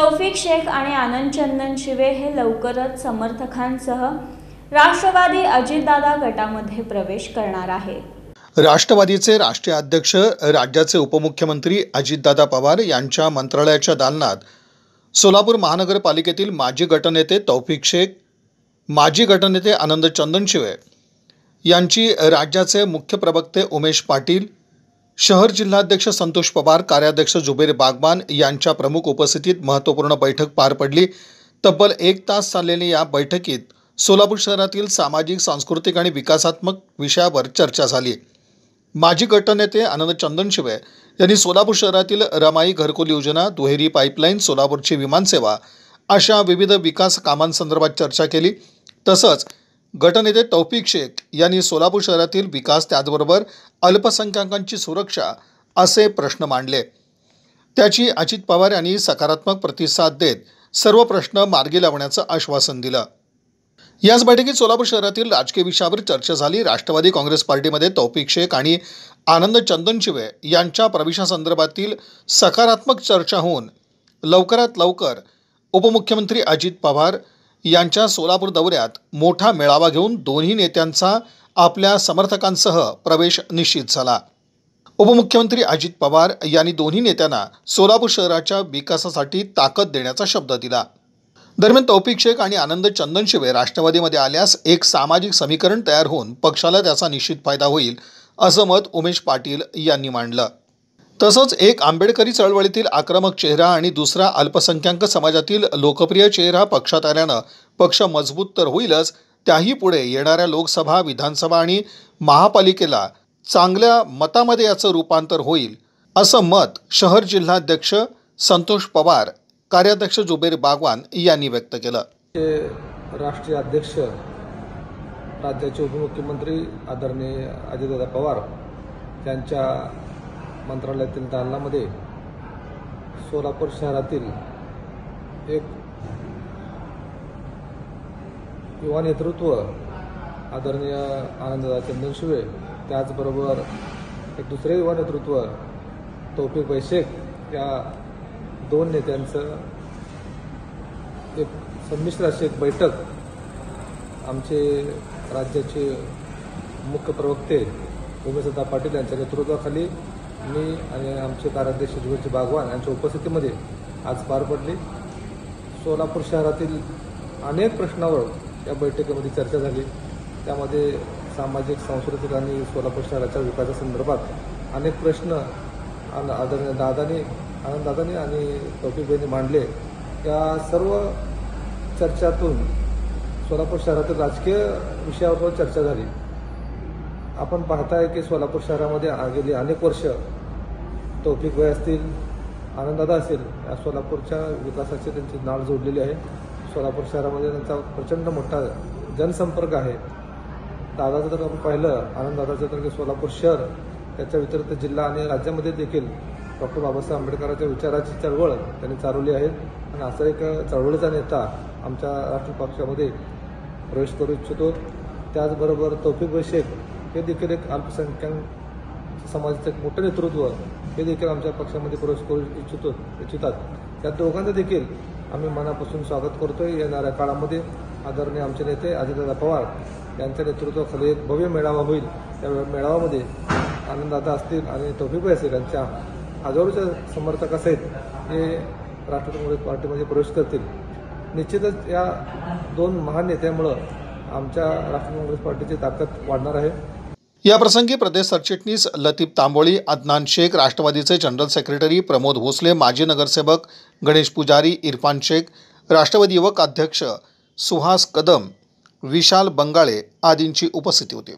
तौफिक शेख आणि आनंद चंदन शिवे हे लवकरच समर्थकांसह राष्ट्रवादी अजितदादा गटामध्ये प्रवेश करणार आहे राष्ट्रवादीचे राष्ट्रीय अध्यक्ष राज्याचे उपमुख्यमंत्री अजितदादा पवार यांच्या मंत्रालयाच्या दालनात सोलापूर महानगरपालिकेतील माजी गटनेते तौफिक शेख माजी गटनेते आनंद चंदनशिवे यांची राज्याचे मुख्य प्रवक्ते उमेश पाटील शहर जिल्हाध्यक्ष संतोष पवार कार्याध्यक्ष जुबेर बागबान यांच्या प्रमुख उपस्थितीत महत्त्वपूर्ण बैठक पार पडली. तब्बल एक तास चाललेल्या या बैठकीत सोलापूर शहरातील सामाजिक सांस्कृतिक आणि विकासात्मक विषयावर चर्चा झाली. माजी गटनेते आनंद चंदनशिवे यांनी सोलापूर शहरातील रमाई घरकुल योजना दुहेरी पाईपलाईन सोलापूरची विमानसेवा अशा विविध विकास कामांसंदर्भात चर्चा केली. तसंच गटनेते तौफिक शेख यांनी सोलापूर शहरातील विकास त्याचबरोबर अल्पसंख्याकांची सुरक्षा असे प्रश्न मांडले. त्याची अजित पवार यांनी सकारात्मक प्रतिसाद देत सर्व प्रश्न मार्गी लावण्याचं आश्वासन दिलं. याच बैठकीत सोलापूर शहरातील राजकीय विषयावर चर्चा झाली. राष्ट्रवादी काँग्रेस पार्टीमध्ये तौफिक शेख आणि आनंद चंदनशिवे यांच्या प्रवेशासंदर्भातील सकारात्मक चर्चा होऊन लवकरात लवकर उपमुख्यमंत्री अजित पवार यांच्या सोलापूर दौऱ्यात मोठा मेळावा घेऊन दोन्ही नेत्यांचा आपल्या समर्थकांसह प्रवेश निश्चित झाला. उपमुख्यमंत्री अजित पवार यांनी दोन्ही नेत्यांना सोलापूर शहराच्या विकासासाठी ताकद देण्याचा शब्द दिला. दरम्यान तौफिक शेख आणि आनंद चंदनशिवे राष्ट्रवादीमध्ये आल्यास एक सामाजिक समीकरण तयार होऊन पक्षाला त्याचा निश्चित फायदा होईल असं मत उमेश पाटील यांनी मांडलं. तसंच एक आंबेडकरी चळवळीतील आक्रमक चेहरा आणि दुसरा अल्पसंख्याक समाजातील लोकप्रिय चेहरा पक्षात आल्यानं पक्ष मजबूत तर होईलच त्याही पुढे येणाऱ्या लोकसभा विधानसभा आणि महापालिकेला चांगल्या मतामध्ये याचं रूपांतर होईल असं मत शहर जिल्हाध्यक्ष संतोष पवार कार्याध्यक्ष जुबेर बागवान यांनी व्यक्त केलं. राष्ट्रीय अध्यक्ष राज्याचे उपमुख्यमंत्री आदरणीय अजितदादा पवार यांच्या मंत्रालयातील दालनामध्ये सोलापूर शहरातील एक युवा नेतृत्व आदरणीय आनंददा चंदनशिवे त्याचबरोबर एक दुसरे युवा नेतृत्व तौफिक बैशेख या दोन नेत्यांचं एक संमिश्र अशी एक बैठक आमचे राज्याचे मुख्य प्रवक्ते उमेशदा पाटील यांच्या नेतृत्वाखाली मी आणि आमचे कार्याध्यक्ष जुगलजी बागवान यांच्या उपस्थितीमध्ये आज पार पडली. सोलापूर शहरातील अनेक प्रश्नावर या बैठकीमध्ये चर्चा झाली. त्यामध्ये सामाजिक सांस्कृतिक आणि सोलापूर शहराच्या विकासासंदर्भात अनेक प्रश्न आदरणीय दादानी आनंददादानी आणि तौफिकबाईंनी मांडले. या सर्व चर्चातून सोलापूर शहरातील राजकीय विषयावर चर्चा झाली. आपण पाहताय की सोलापूर शहरामध्ये गेली अनेक वर्ष तौफिक भाई असतील आनंददादा असेल या सोलापूरच्या विकासाची त्यांची नाळ जोडलेली आहे. सोलापूर शहरामध्ये त्यांचा प्रचंड मोठा जनसंपर्क आहे. दादाचं जर आपण पाहिलं आनंददादाचं तर की सोलापूर शहर त्याच्या व्यतिरिक्त जिल्हा आणि राज्यामध्ये देखील डॉक्टर बाबासाहेब आंबेडकरांच्या विचाराची चळवळ त्यांनी चालवली आहे. आणि असा एक चळवळीचा नेता आमच्या राष्ट्रीय पक्षामध्ये प्रवेश करू इच्छितो. त्याचबरोबर तौफिक शेख हे देखील एक अल्पसंख्याक समाजाचं एक मोठं नेतृत्व हे देखील आमच्या पक्षामध्ये प्रवेश करू इच्छितो इच्छितात. त्या दोघांचं देखील आम्ही मनापासून स्वागत करतोय. येणाऱ्या काळामध्ये आदरणीय आमचे नेते अजितदादा पवार यांच्या नेतृत्वाखाली एक भव्य मेळावा होईल. त्या मेळाव्यामध्ये आनंददादा असतील आणि तौफिकभाई असतील यांच्या हजारोच्या समर्थकासहित हे राष्ट्रवादी काँग्रेस पार्टीमध्ये प्रवेश करतील. निश्चितच या दोन महान नेत्यामुळं आमच्या राष्ट्रवादी काँग्रेस पार्टीची ताकद वाढणार आहे. या प्रसंगी प्रदेश सरचिटणीस लतीफ तांबोळी अदनान शेख राष्ट्रवादीचे जनरल सेक्रेटरी प्रमोद भोसले माजी नगरसेवक गणेश पुजारी इरफान शेख राष्ट्रवादी युवक अध्यक्ष सुहास कदम विशाल बंगाळे आदींची उपस्थिती होती.